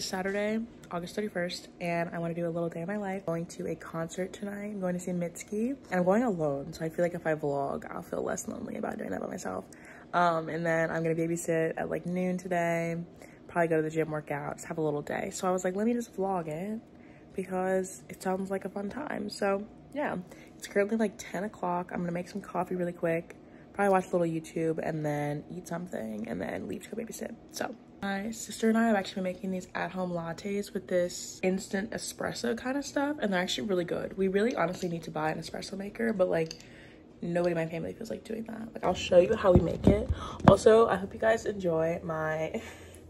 Today's Saturday, August 31st, and I want to do a little day of my life. going to a concert tonight. I'm going to see Mitski, and I'm going alone, so I feel like if I vlog, I'll feel less lonely about doing that by myself. Um, and then I'm gonna babysit at like noon today, probably go to the gym, work out, just have a little day. So I was like, let me just vlog it because it sounds like a fun time. So yeah, it's currently like 10 o'clock. I'm gonna make some coffee really quick, probably watch a little YouTube and then eat something and then leave to go babysit. So my sister and I have actually been making these at-home lattes with this instant espresso kind of stuff and they're actually really good. We really honestly need to buy an espresso maker, but like nobody in my family feels like doing that. Like I'll show you how we make it. Also, I hope you guys enjoy my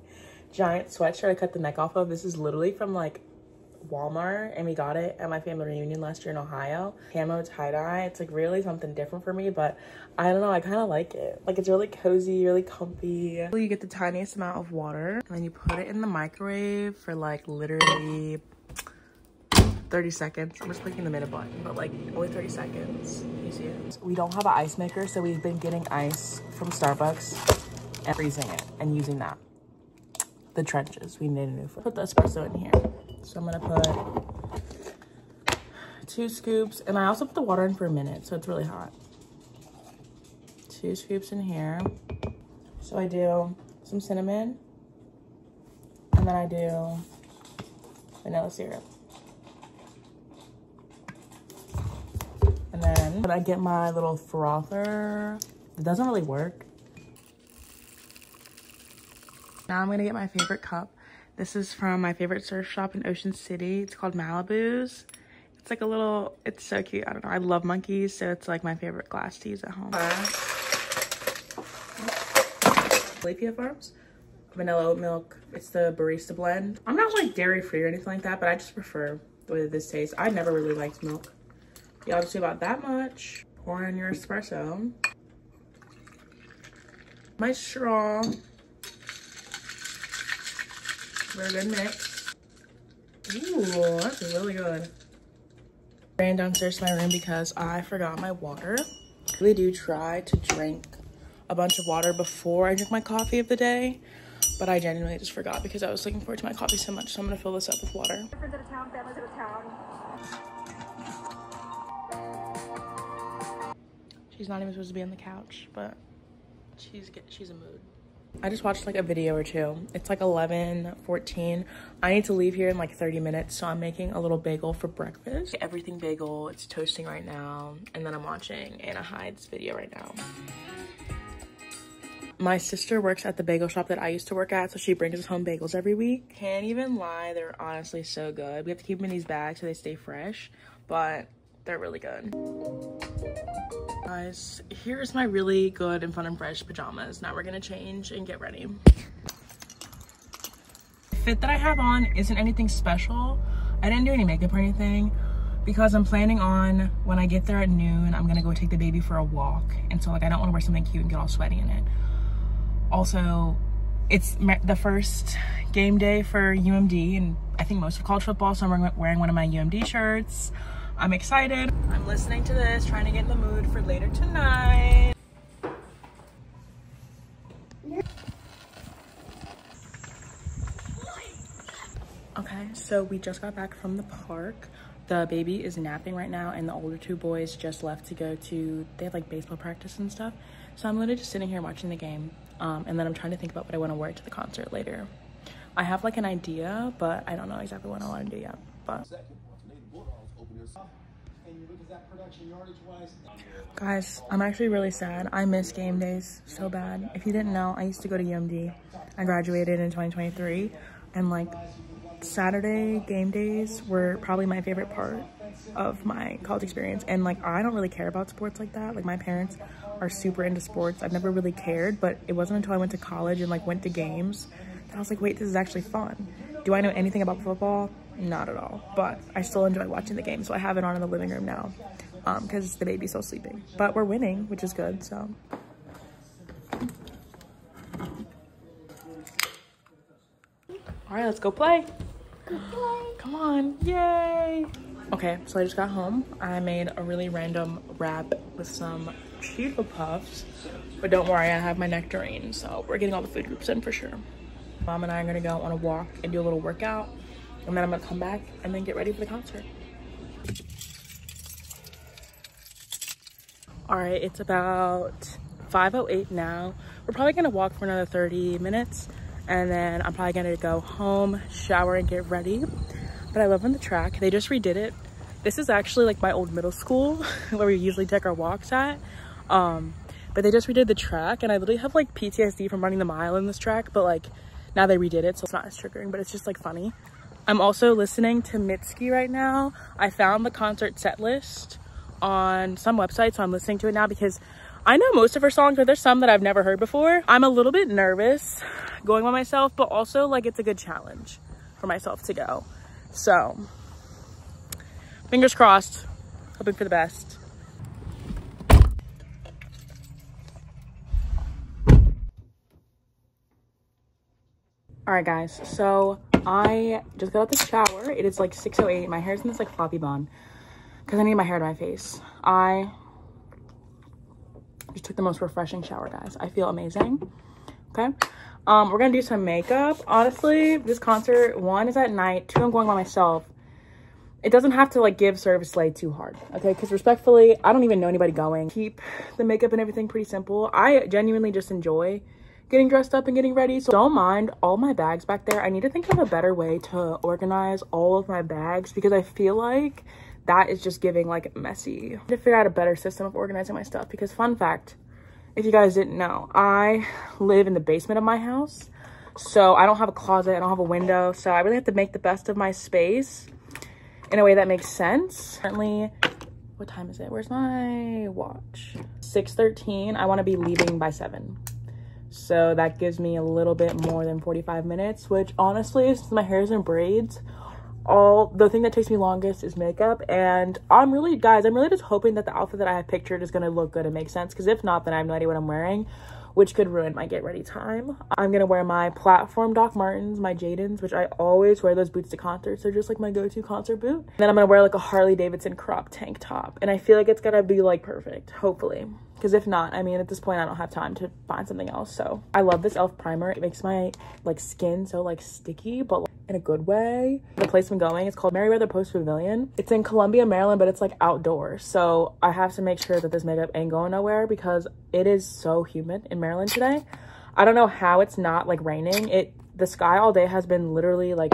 giant sweatshirt I cut the neck off of. This is literally from like Walmart and we got it at my family reunion last year in Ohio. Camo tie-dye. It's like really something different for me, but I don't know, I kind of like it. Like it's really cozy, really comfy. You get the tiniest amount of water and then you put it in the microwave for like literally 30 seconds. I'm just clicking the minute button, but like only 30 seconds. You see it? We don't have an ice maker, so we've been getting ice from Starbucks and freezing it and using that. The trenches, we need a new Put the espresso in here. So I'm gonna put two scoops, and I also put the water in for a minute, so it's really hot. Two scoops in here. So I do some cinnamon, and then I do vanilla syrup. And then I get my little frother, it doesn't really work. Now I'm gonna get my favorite cup. This is from my favorite surf shop in Ocean City. It's called Malibu's. It's like a little, it's so cute. I don't know, I love monkeys, so it's like my favorite glass to use at home. Califia Farms vanilla oat milk. It's the barista blend. I'm not like dairy free or anything like that, but I just prefer the way that this tastes. I never really liked milk. You obviously about that much. Pour in your espresso. My straw. Very good mix. Ooh, that's really good. Ran downstairs to my room because I forgot my water. I really do try to drink a bunch of water before I drink my coffee of the day, but I genuinely just forgot because I was looking forward to my coffee so much. So I'm gonna fill this up with water. Friends out of town, families out of town. She's not even supposed to be on the couch, but she's get, she's a mood. I just watched like a video or two. It's like 11, 14. I need to leave here in like 30 minutes, so I'm making a little bagel for breakfast. Everything bagel, it's toasting right now. And then I'm watching Anna Hyde's video right now. My sister works at the bagel shop that I used to work at, so she brings us home bagels every week. Can't even lie, they're honestly so good. We have to keep them in these bags so they stay fresh, but they're really good. Guys, here's my really good and fun and fresh pajamas. Now we're gonna change and get ready. Fit that I have on isn't anything special. I didn't do any makeup or anything because I'm planning on when I get there at noon, I'm gonna go take the baby for a walk. And so like, I don't wanna wear something cute and get all sweaty in it. Also, it's the first game day for UMD and I think most of college football, so I'm wearing one of my UMD shirts. I'm excited. I'm listening to this, trying to get in the mood for later tonight. Okay, so we just got back from the park. The baby is napping right now and the older two boys just left to go to, they have like baseball practice and stuff. So I'm literally just sitting here watching the game. Um, and then I'm trying to think about what I want to wear to the concert later. I have like an idea, but I don't know exactly what I want to do yet. But Guys, I'm actually really sad. I miss game days so bad. If you didn't know, I used to go to UMD. I graduated in 2023 and like Saturday game days were probably my favorite part of my college experience. And like, I don't really care about sports like that. Like my parents are super into sports. I've never really cared, but it wasn't until I went to college and like went to games that I was like, wait, this is actually fun. Do I know anything about football? Not at all, but I still enjoy watching the game. So I have it on in the living room now because um, the baby's still sleeping. But we're winning, which is good, so. All right, let's go play. Go play. Come on, yay. Okay, so I just got home. I made a really random wrap with some Cheeto Puffs. But don't worry, I have my nectarine, so we're getting all the food groups in for sure. Mom and I are gonna go on a walk and do a little workout. And then I'm gonna come back and then get ready for the concert. All right, it's about 5.08 now. We're probably gonna walk for another 30 minutes and then I'm probably gonna go home, shower and get ready. But I love on the track. They just redid it. This is actually like my old middle school where we usually take our walks at. Um, but they just redid the track and I literally have like PTSD from running the mile in this track, but like now they redid it, so it's not as triggering, but it's just like funny. I'm also listening to Mitski right now. I found the concert set list on some website, so I'm listening to it now because I know most of her songs, but there's some that I've never heard before. I'm a little bit nervous going by myself, but also like it's a good challenge for myself to go. So fingers crossed, hoping for the best. All right, guys, so I just got out the shower. It is like 6.08. My hair's in this like floppy bun because I need my hair to my face. I just took the most refreshing shower, guys. I feel amazing. Okay. Um, we're gonna do some makeup. Honestly, this concert, one is at night, two I'm going by myself. It doesn't have to like give service slay too hard, okay? Because respectfully, I don't even know anybody going. Keep the makeup and everything pretty simple. I genuinely just enjoy getting dressed up and getting ready. So don't mind all my bags back there. I need to think of a better way to organize all of my bags because I feel like that is just giving like messy. To figure out a better system of organizing my stuff because fun fact, if you guys didn't know, I live in the basement of my house. So I don't have a closet, I don't have a window. So I really have to make the best of my space in a way that makes sense. Currently, what time is it? Where's my watch? 6.13, I wanna be leaving by seven. So that gives me a little bit more than 45 minutes, which honestly, since my hair is in braids, all the thing that takes me longest is makeup. And i'm really guys i'm really just hoping that the outfit that i have pictured is going to look good and make sense because if not then i have no idea what i'm wearing which could ruin my get ready time. I'm gonna wear my platform doc martens my jadons which i always wear. Those boots to concerts they're just like my go-to concert boot. And then i'm gonna wear like a harley davidson crop tank top. And i feel like it's gonna be like perfect hopefully. Because if not i mean at this point i don't have time to find something else. So i love this elf primer. It makes my like skin so like sticky but like, in a good way. The place I'm going is called Merriweather Post Pavilion. It's in Columbia, Maryland, but it's like outdoors. So I have to make sure that this makeup ain't going nowhere because it is so humid in Maryland today. I don't know how it's not like raining. It the sky all day has been literally like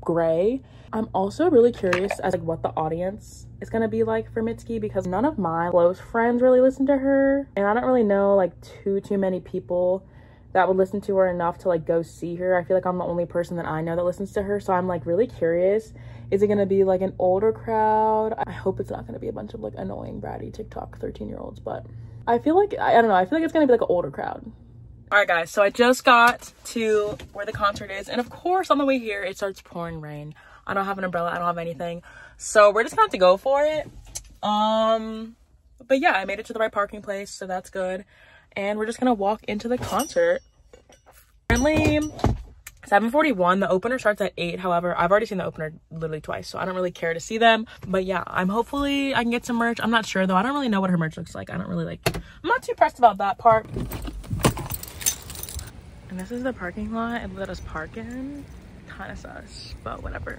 gray. I'm also really curious as like what the audience is gonna be like for Mitski because none of my close friends really listen to her and I don't really know like too too many people that would listen to her enough to like go see her. I feel like I'm the only person that I know that listens to her. So I'm like really curious. Is it gonna be like an older crowd? I hope it's not gonna be a bunch of like annoying bratty TikTok 13 year olds, but I feel like, I, I don't know. I feel like it's gonna be like an older crowd. All right, guys. So I just got to where the concert is. And of course, on the way here, it starts pouring rain. I don't have an umbrella. I don't have anything. So we're just gonna have to go for it. Um, but yeah, I made it to the right parking place. So that's good and we're just gonna walk into the concert. Currently 741 the opener starts at 8 however i've already seen the opener literally twice so i don't really care to see them. But yeah i'm hopefully i can get some merch. I'm not sure though. I don't really know what her merch looks like. I don't really like i'm not too pressed about that part. And this is the parking lot. And let us park in. Kind of sus but whatever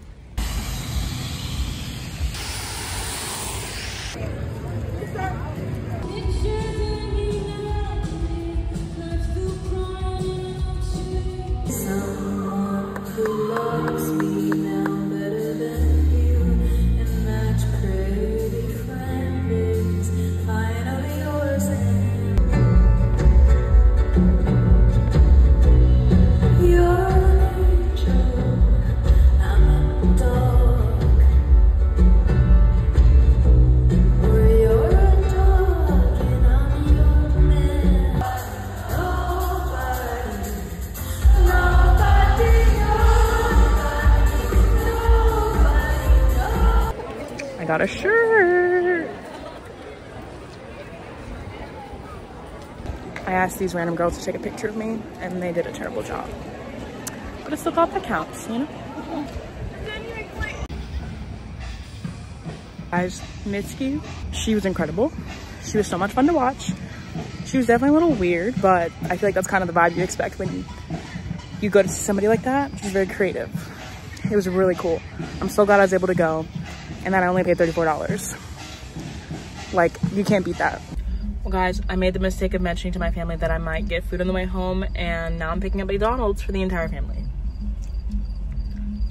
got a shirt. I asked these random girls to take a picture of me and they did a terrible job. But it's still thought that counts, you know? Guys, Mitski, she was incredible. She was so much fun to watch. She was definitely a little weird, but I feel like that's kind of the vibe you expect when you go to see somebody like that, is very creative. It was really cool. I'm so glad I was able to go and then I only paid $34. Like, you can't beat that. Well, guys, I made the mistake of mentioning to my family that I might get food on the way home, and now I'm picking up McDonald's for the entire family.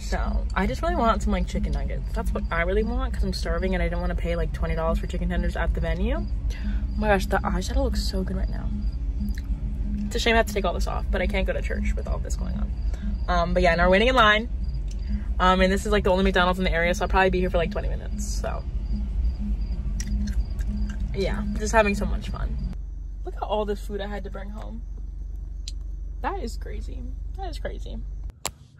So, I just really want some, like, chicken nuggets. That's what I really want, because I'm starving, and I don't want to pay, like, $20 for chicken tenders at the venue. Oh my gosh, the eyeshadow looks so good right now. It's a shame I have to take all this off, but I can't go to church with all this going on. Um, but yeah, and we're waiting in line. Um, and this is, like, the only McDonald's in the area, so I'll probably be here for, like, 20 minutes, so yeah, just having so much fun. Look at all this food I had to bring home. That is crazy. That is crazy.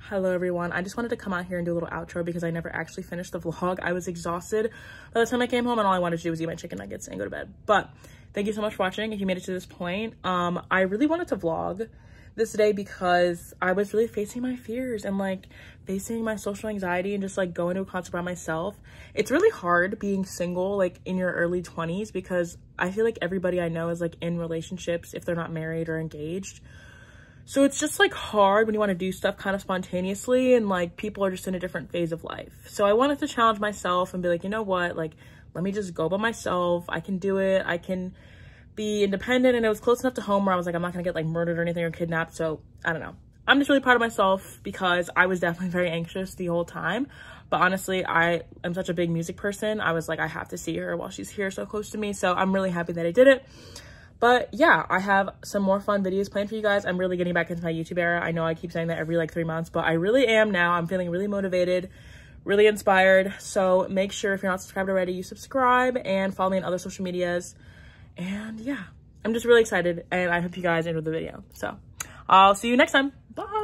Hello everyone. I just wanted to come out here and do a little outro because I never actually finished the vlog. I was exhausted by the time I came home and all I wanted to do was eat my chicken nuggets and go to bed. But thank you so much for watching if you made it to this point. Um, I really wanted to vlog this day because I was really facing my fears and like facing my social anxiety and just like going to a concert by myself. It's really hard being single like in your early 20s because I feel like everybody I know is like in relationships if they're not married or engaged. So it's just like hard when you want to do stuff kind of spontaneously and like people are just in a different phase of life. So I wanted to challenge myself and be like, you know what? Like, let me just go by myself. I can do it. I can be independent and it was close enough to home where I was like, I'm not gonna get like murdered or anything or kidnapped. So I don't know. I'm just really proud of myself because I was definitely very anxious the whole time. But honestly, I am such a big music person. I was like, I have to see her while she's here so close to me. So I'm really happy that I did it. But yeah, I have some more fun videos planned for you guys. I'm really getting back into my YouTube era. I know I keep saying that every like three months, but I really am now. I'm feeling really motivated, really inspired. So make sure if you're not subscribed already, you subscribe and follow me on other social medias. And yeah, I'm just really excited and I hope you guys enjoyed the video. So I'll see you next time. Bye.